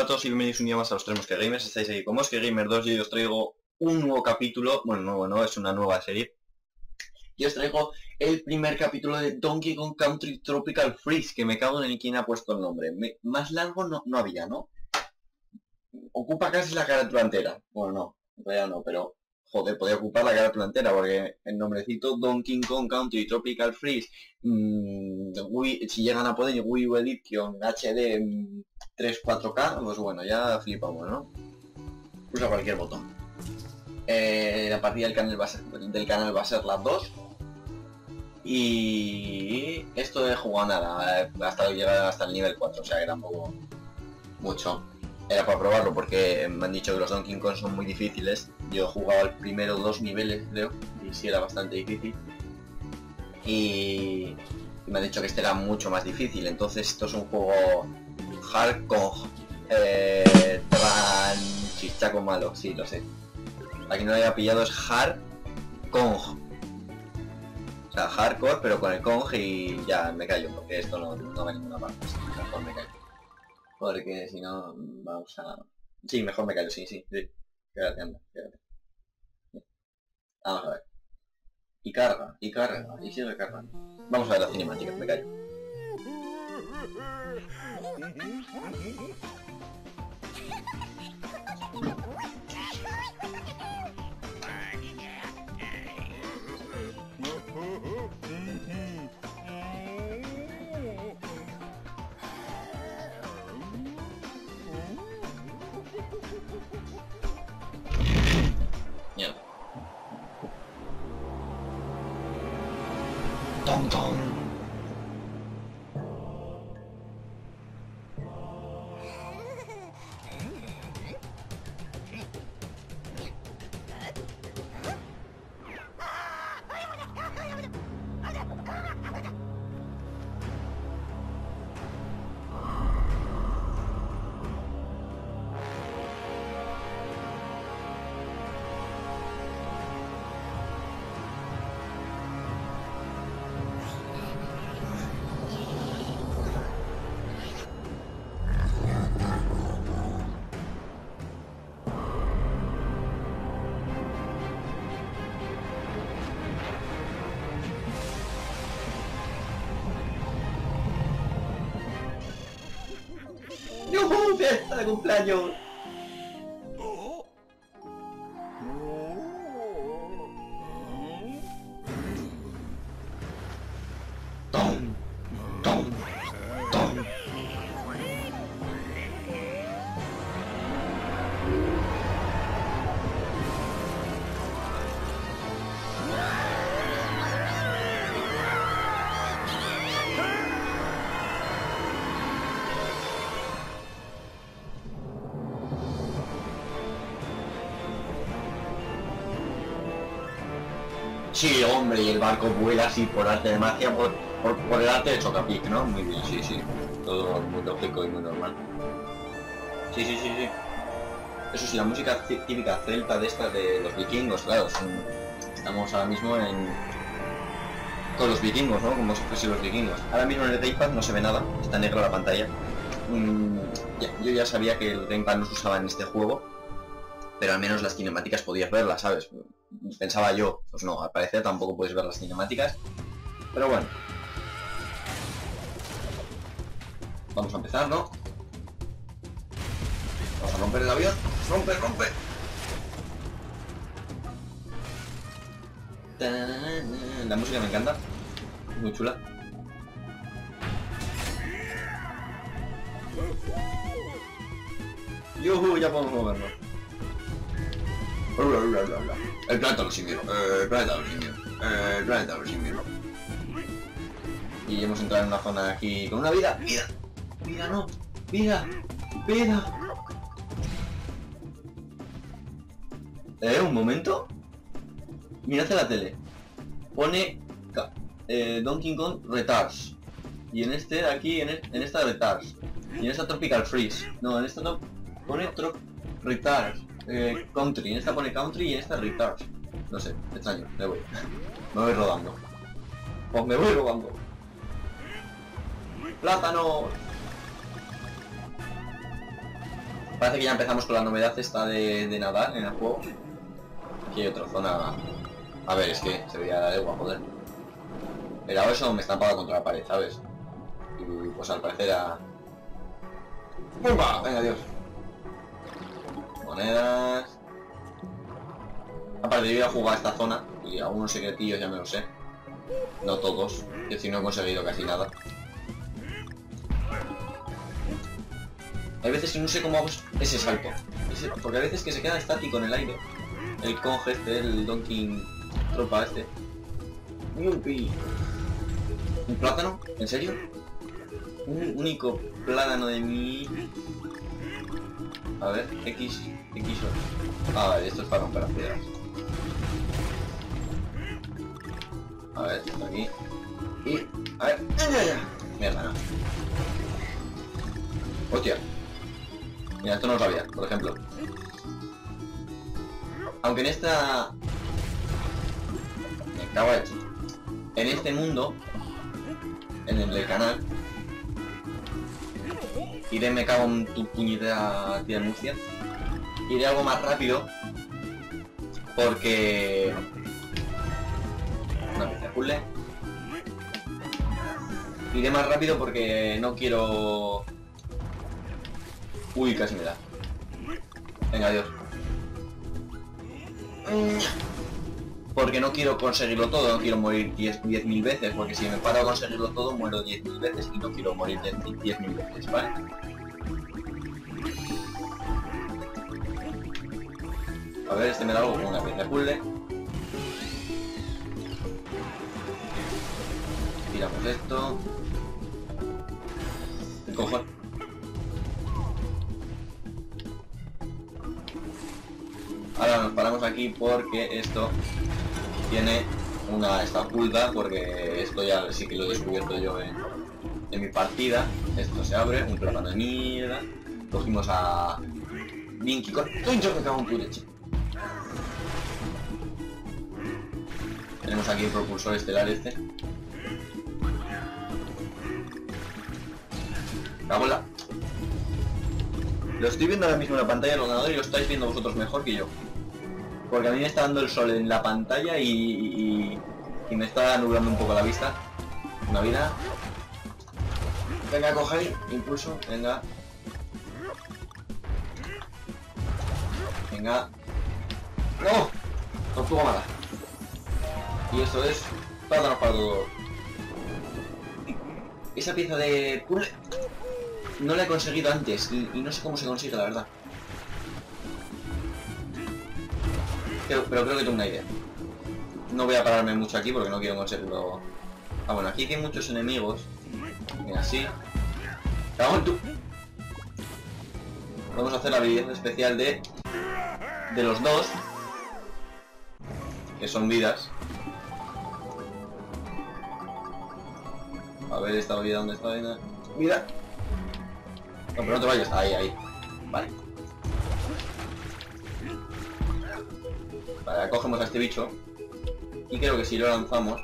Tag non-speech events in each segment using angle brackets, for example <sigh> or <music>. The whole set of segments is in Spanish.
Hola a todos y bienvenidos un día más a los Tres que Gamers, estáis aquí con Mosque Gamer 2 y hoy os traigo un nuevo capítulo, bueno, nuevo no, es una nueva serie. Y os traigo el primer capítulo de Donkey Kong Country Tropical Freeze, que me cago en el quien ha puesto el nombre. Me- más largo no, no había, ¿no? Ocupa casi la carátula entera. Bueno, no, en realidad no, pero joder, podía ocupar la carátula entera porque el nombrecito Donkey Kong Country Tropical Freeze, mm, si llegan a poder Wii U Edition HD mm, 3 4K, pues bueno, ya flipamos, ¿no? Pulsa cualquier botón. Eh, la partida del canal va a ser, del canal va a ser las 2. Y esto he jugado nada, eh, hasta llegar hasta el nivel 4, o sea que tampoco mucho. Era para probarlo porque me han dicho que los Donkey Kong son muy difíciles. Yo he jugado el primero dos niveles, creo, y sí era bastante difícil. Y, me han dicho que este era mucho más difícil. Entonces esto es un juego hardcore, eh, tran, chichaco malo, sí, lo sé. La que no lo haya pillado es hard Kong. O sea, hardcore, pero con el Kong y ya me callo, porque esto no, no va a ninguna parte. Mejor me callo. Porque si no, vamos a... Sí, mejor me callo, sí, sí, sí. Quédate, anda, quédate. Vamos a ver. Y carga, y carga, y sigue cargando. Vamos a ver la cinemática, me callo. どん。¡Fiesta de cumpleaños! Sí, hombre, y el barco vuela así por arte de magia, por, por, por el arte de Chocapic, ¿no? Muy bien, sí, sí. Todo muy lógico y muy normal. Sí, sí, sí, sí. Eso sí, la música típica celta de esta de los vikingos, claro. estamos ahora mismo en... Con los vikingos, ¿no? Como si fuesen los vikingos. Ahora mismo en el gamepad no se ve nada, está negra la pantalla. Mm, yo ya sabía que el gamepad no se usaba en este juego, pero al menos las cinemáticas podías verlas, ¿sabes? Pensaba yo, pues no, al parecer tampoco puedes ver las cinemáticas, pero bueno. Vamos a empezar, ¿no? Vamos a romper el avión. ¡Rompe, rompe! La música me encanta. Muy chula. ¡Yuhu! Ya podemos movernos. El planeta de los simios. El planeta de los simios. El planeta de los simios. Y hemos entrado en una zona aquí con una vida. ¡Vida! ¡Vida no! ¡Vida! ¡Vida! Eh, un momento. Mirad en la tele. Pone eh, Donkey Kong Retards. Y en este de aquí, en, e- en esta Retards. Y en esta Tropical Freeze. No, en esta no. Pone Trop Retards. Eh, country. En esta pone Country y en esta Retards. No sé, extraño. Me voy. <laughs> me voy rodando. Pues me voy rodando. ¡Plátano! Parece que ya empezamos con la novedad esta de, de nadar en el juego. Aquí hay otra zona... A ver, es que se veía la legua, joder. Era eso me estampaba contra la pared, ¿sabes? Y pues al parecer era... ¡Pumba! Venga, adiós. Monedas... Aparte, voy a jugar esta zona y algunos secretillos ya me lo sé. No todos, es decir, no he conseguido casi nada. Hay veces que no sé cómo hago ese salto. porque hay veces que se queda estático en el aire. El conge este, el Donkey Tropa este. ¡Yupi! ¿Un plátano? ¿En serio? Un único plátano de mi... A ver, X... X... Ah, vale, esto es para romper las piedras. A ver, esto aquí. Y... A ver... Mierda, no. Hostia. Mira, esto no lo sabía, por ejemplo. Aunque en esta... Me cago hecho. En este mundo, en el canal, iré me cago en tu puñetera tía Murcia. Iré algo más rápido porque... Una pieza puzzle. Iré más rápido porque no quiero Uy, casi me da. Venga, adiós. Porque no quiero conseguirlo todo, no quiero morir 10.000 veces, porque si me paro a conseguirlo todo, muero 10.000 veces y no quiero morir 10.000 veces, ¿vale? A ver, este me da algo como una de puzzle. Tiramos esto. ¿Qué cojones? Ahora nos paramos aquí porque esto tiene una esta oculta porque esto ya sí que lo he descubierto yo en, mi partida. Esto se abre, un plano de mierda. Cogimos a Vinky con... yo me cago en tu leche! Aquí el propulsor estelar este. La bola. Lo estoy viendo ahora mismo en la pantalla del ordenador y lo estáis viendo vosotros mejor que yo. Porque a mí me está dando el sol en la pantalla y, me está nublando un poco la vista. Una vida. Venga, coge impulso, venga. Venga. ¡No! Tortuga mala. Y eso es para todo. Esa pieza de no la he conseguido antes y no sé cómo se consigue, la verdad. pero creo que tengo una idea. No voy a pararme mucho aquí porque no quiero conseguirlo... Ah, bueno, aquí hay muchos enemigos. Mira, así. Vamos a hacer la habilidad especial de... De los dos. Que son vidas. A ver esta vida, ¿dónde está? Vida. No, pero no te vayas. Ahí, ahí. Vale. Vale, cogemos a este bicho. Y creo que si lo lanzamos...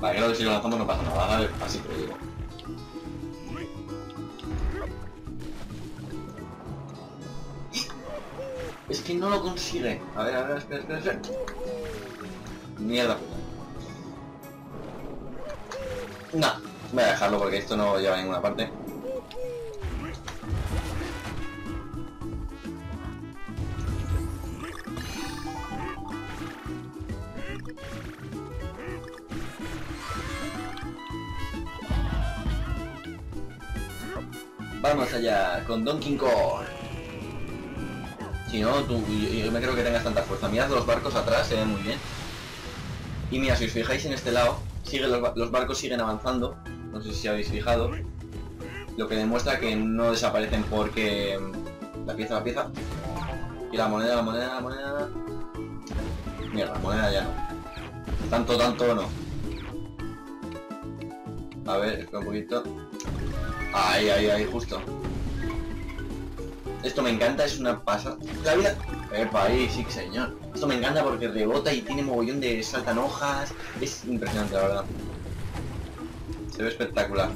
Vale, creo que si lo lanzamos no pasa nada, ¿vale? Así te lo digo. Es que no lo consigue. A ver, a ver, espera, espera, espera. Mierda No, voy a dejarlo porque esto no lleva a ninguna parte. Vamos allá, con Donkey Kong. Si no, tú, yo, me creo que tengas tanta fuerza. Mirad los barcos atrás, se ven muy bien. Y mira, si os fijáis en este lado, sigue, los, barcos siguen avanzando. No sé si habéis fijado. Lo que demuestra que no desaparecen porque... La pieza, la pieza. Y la moneda, la moneda, la moneda... Mira, la moneda ya no. Tanto, tanto no. A ver, espera un poquito. Ahí, ahí, ahí, justo. Esto me encanta, es una pasa. La vida... Epa, ahí, sí, señor. Esto me encanta porque rebota y tiene mogollón de saltan hojas. Es impresionante, la verdad. Se ve espectacular.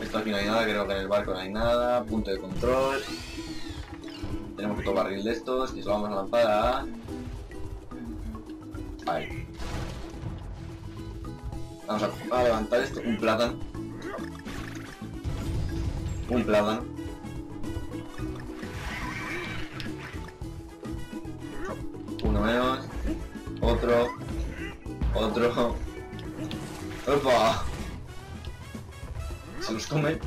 Esto aquí no hay nada, creo que en el barco no hay nada. Punto de control. Tenemos otro barril de estos, que se lo vamos a lanzar a... Ahí. Vamos a, a levantar esto, un plátano. Un plátano. Uno menos. Otro. Otro. ¡Opa! Se los come.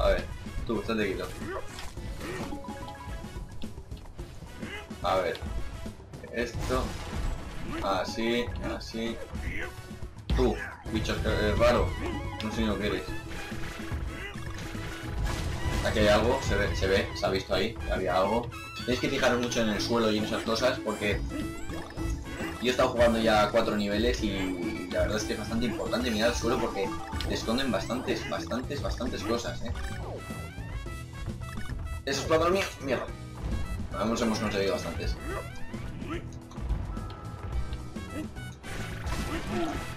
A ver, tú, estate quieto. A ver. Esto. Así, así. Tú, bicho que raro. No sé lo que eres. Aquí hay algo, se ve, se ha visto ahí, había algo. Tenéis que fijaros mucho en el suelo y en esas cosas porque yo he estado jugando ya cuatro niveles y la verdad es que es bastante importante mirar el suelo porque esconden bastantes, bastantes, bastantes cosas, ¿eh? Esos cuatro míos, mierda. Hemos conseguido bastantes.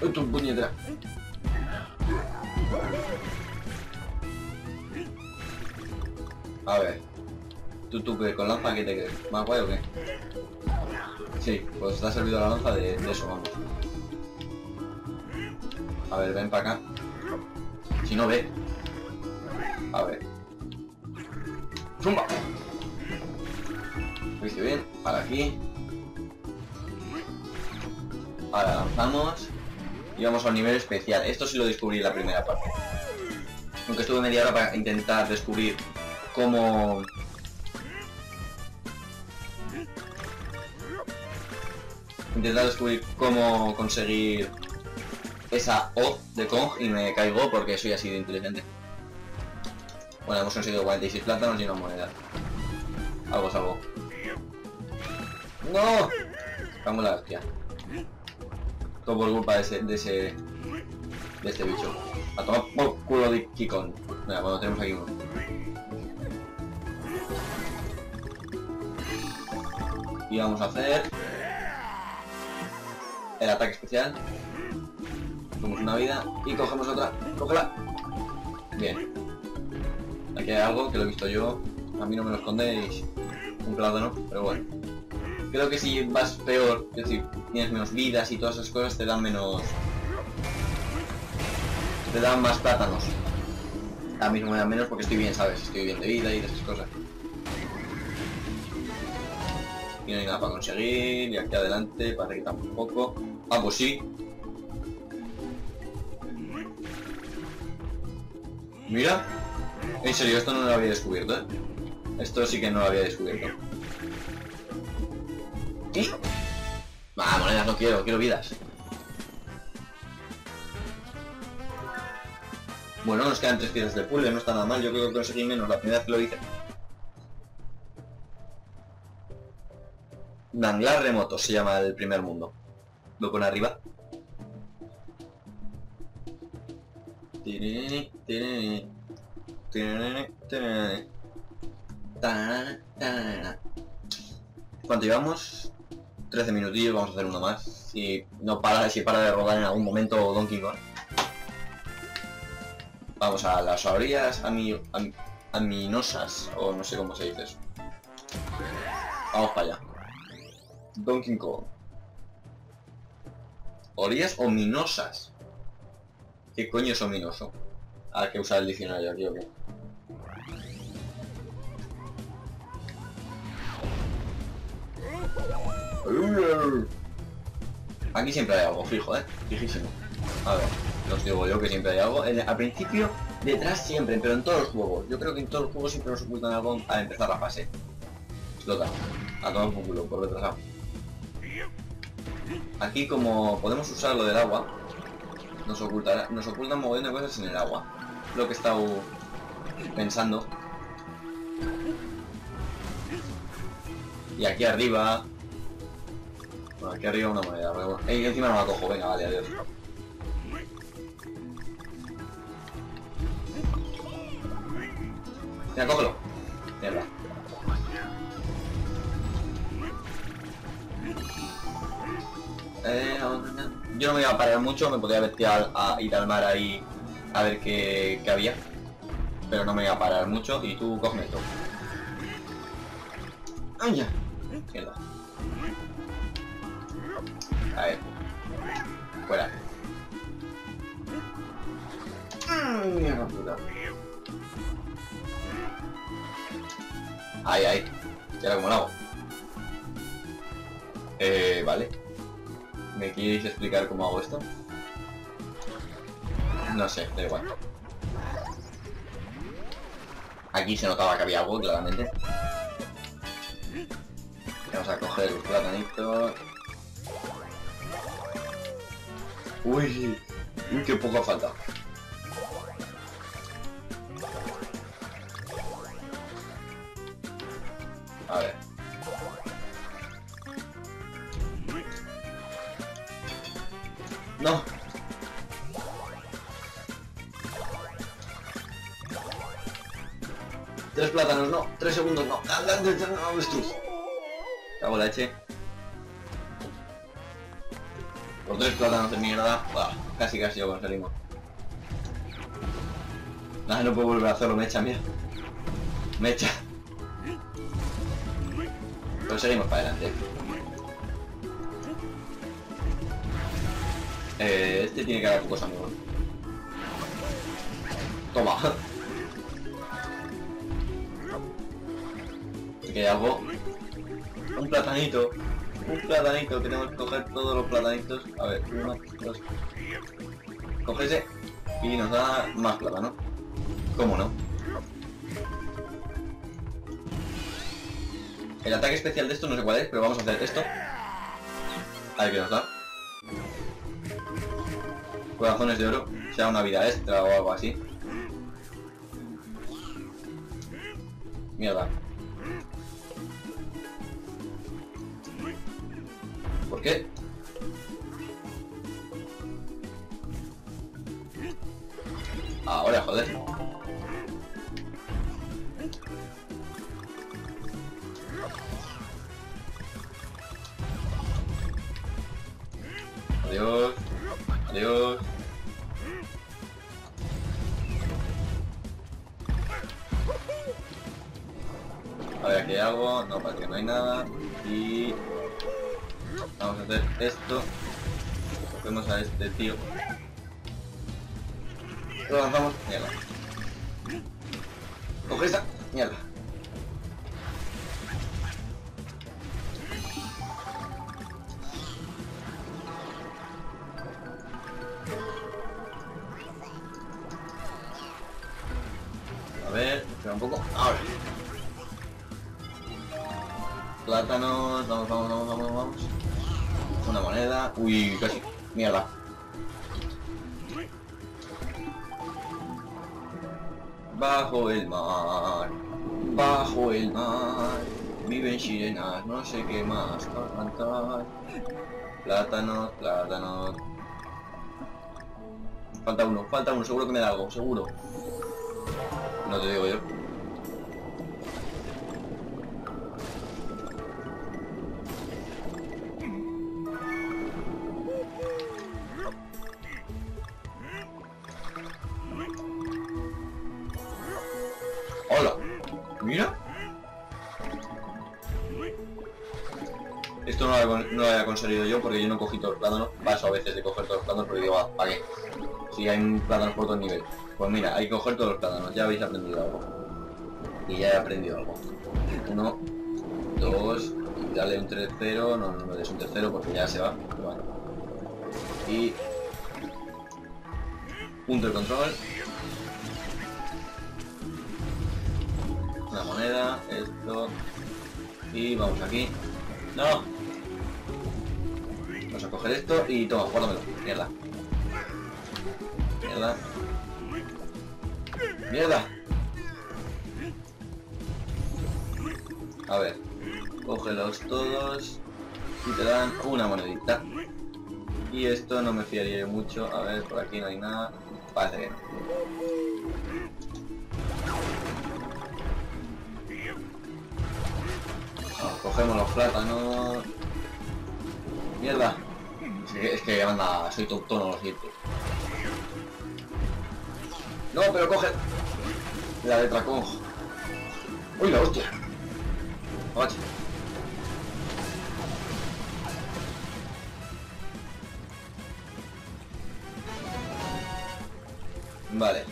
¡Uy, tu puñetera! A ver. ¿Tú, tú, con lanza qué te crees? ¿Más guay o qué? Sí, pues te ha servido la lanza de, eso, vamos. A ver, ven para acá. Si no ve. A ver. ¡Zumba! ¿Viste bien? Para aquí. Ahora lanzamos. Y vamos a un nivel especial. Esto sí lo descubrí en la primera parte. Aunque estuve media hora para intentar descubrir cómo intentar descubrir cómo conseguir esa O de Kong y me caigo porque soy así de inteligente. Bueno, hemos conseguido 46 plátanos y una moneda. Algo es algo. ¡No! Vamos la hostia. Todo por culpa de ese, de ese... De este bicho. A tomar por culo de Kikon. Mira, bueno, tenemos aquí uno. Y vamos a hacer el ataque especial. Cogemos una vida y cogemos otra. ¡Cógela! Bien. Aquí hay algo que lo he visto yo. A mí no me lo escondéis. Un plátano, pero bueno. Creo que si vas peor, es decir, tienes menos vidas y todas esas cosas, te dan menos... Te dan más plátanos. A mí no me dan menos porque estoy bien, ¿sabes? Estoy bien de vida y de esas cosas. Y no hay nada para conseguir, y aquí adelante parece que tampoco. Ah, pues sí. Mira. En serio, esto no lo había descubierto, ¿eh? Esto sí que no lo había descubierto. ¿Qué? Ah, monedas no quiero, quiero vidas. Bueno, nos quedan tres piezas de puzzle, no está nada mal. Yo creo que conseguí menos la primera vez que lo hice. Danglar remoto se llama el primer mundo. Lo pone arriba. ¿Cuánto llevamos? 13 minutillos, vamos a hacer uno más. Si no para, si para de rodar en algún momento Donkey Kong. Vamos a las orillas ami, aminosas, o no sé cómo se dice eso. Vamos para allá. Donkey Kong. Orillas ominosas. ¿Qué coño es ominoso? Hay que usar el diccionario aquí, ¿o qué? Aquí siempre hay algo, fijo, ¿eh? Fijísimo. A ver, os digo yo que siempre hay algo. al principio, detrás siempre, pero en todos los juegos. Yo creo que en todos los juegos siempre nos ocultan algo al empezar la fase. Explota. A tomar un culo, por retrasado. Aquí como podemos usar lo del agua, nos ocultará, nos ocultan moviendo cosas en el agua. Lo que he estado pensando. Y aquí arriba... Bueno, aquí arriba una moneda, pero bueno. encima no la cojo, venga, vale, adiós. Venga, cógelo. Mierda. Yo no me iba a parar mucho, me podía tirado a ir al mar ahí a ver qué, qué había. Pero no me iba a parar mucho y tú cógeme esto. ¡Ay, ya! Mierda. A ver. Fuera. Mm, Mierda puta. Ahí, ahí. ¿Y ahora cómo lo hago? Eh, vale. ¿Me queréis explicar cómo hago esto? No sé, da igual. Aquí se notaba que había algo, claramente. Vamos a coger el platanito. Uy, uy, qué poco falta. No. Avestruz. Cago la leche. Por tres plátanos de mierda. Buah, casi casi lo conseguimos. Nada, no puedo volver a hacerlo, me echa, mira. Me echa. Pero seguimos para adelante. Eh, este tiene que haber pocos amigos. Toma. Aquí hay algo. Un platanito. Un platanito. Tenemos que coger todos los platanitos. A ver, uno, dos. Coge ese. Y nos da más plátano. ¿Cómo no? El ataque especial de esto no sé cuál es, pero vamos a hacer esto. A ver qué nos da. Corazones de oro. Sea una vida extra o algo así. Mierda. ¿Por qué? Ahora, joder. Adiós. Adiós. A ver, aquí hay algo. No, parece que no hay nada. Y... Vamos a hacer esto. Cogemos a este tío. Lo lanzamos. Mierda. Coge esta. Mierda. Moneda. Uy, casi. Mierda. Bajo el mar, bajo el mar, viven sirenas, no sé qué más cantar. Plátanos, plátanos. Falta uno, falta uno, seguro que me da algo, seguro. No te digo yo. Esto no lo, había, conseguido yo porque yo no cogí todos los plátanos. Paso a veces de coger todos los plátanos porque digo, ah, ¿para qué? Si hay un plátano por todo el nivel. Pues mira, hay que coger todos los plátanos. Ya habéis aprendido algo. Y ya he aprendido algo. Uno, dos, dale un tercero. No, no, no des un tercero porque ya se va. Y... Punto de control. Una moneda, esto. Y vamos aquí. ¡No! Vamos a coger esto y toma, guárdamelo. Mierda. Mierda. ¡Mierda! A ver. Cógelos todos. Y te dan una monedita. Y esto no me fiaría mucho. A ver, por aquí no hay nada. Vamos, cogemos los plátanos. Mierda. Es que anda, soy tono, lo siento. No, pero coge la letra con. Uy, la hostia. Oye. Vale.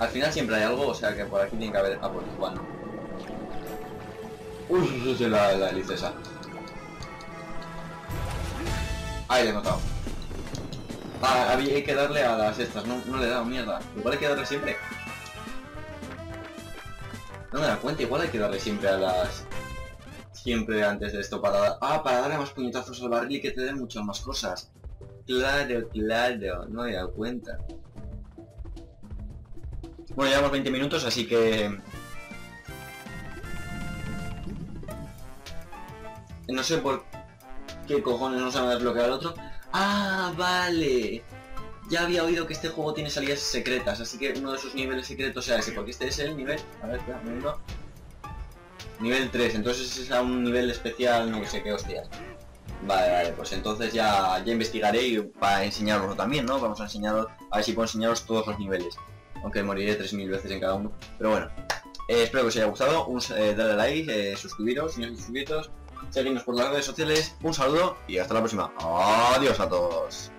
Al final siempre hay algo, o sea que por aquí tiene que haber... Ah, pues bueno. Uy, sí, la, la esa. Ahí le he notado. Ah, había que darle a las estas, no, no le he dado mierda. Igual hay que darle siempre. No me da cuenta, igual hay que darle siempre a las... Siempre antes de esto para dar... Ah, para darle más puñetazos al barril y que te den muchas más cosas. Claro, claro, no me he dado cuenta. Bueno, llevamos 20 minutos, así que... No sé por qué cojones no se me ha desbloqueado el otro. ¡Ah, vale! Ya había oído que este juego tiene salidas secretas, así que uno de sus niveles secretos sea ese, porque este es el nivel... A ver, espera, un Nivel 3, entonces es a un nivel especial, no sé qué hostias. Vale, vale, pues entonces ya, ya investigaré y para enseñaroslo también, ¿no? Vamos a enseñaros, a ver si puedo enseñaros todos los niveles aunque moriré 3.000 veces en cada uno. Pero bueno, eh, espero que os haya gustado, un, eh, darle like, eh, suscribiros si no estáis suscritos, seguidnos por las redes sociales, un saludo y hasta la próxima. Adiós a todos.